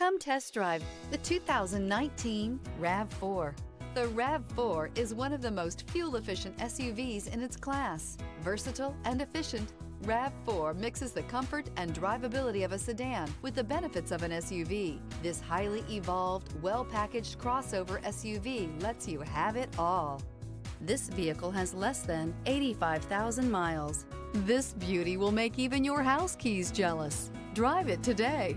Come test drive the 2019 RAV4. The RAV4 is one of the most fuel-efficient SUVs in its class. Versatile and efficient, RAV4 mixes the comfort and drivability of a sedan with the benefits of an SUV. This highly evolved, well-packaged crossover SUV lets you have it all. This vehicle has less than 85,000 miles. This beauty will make even your house keys jealous. Drive it today.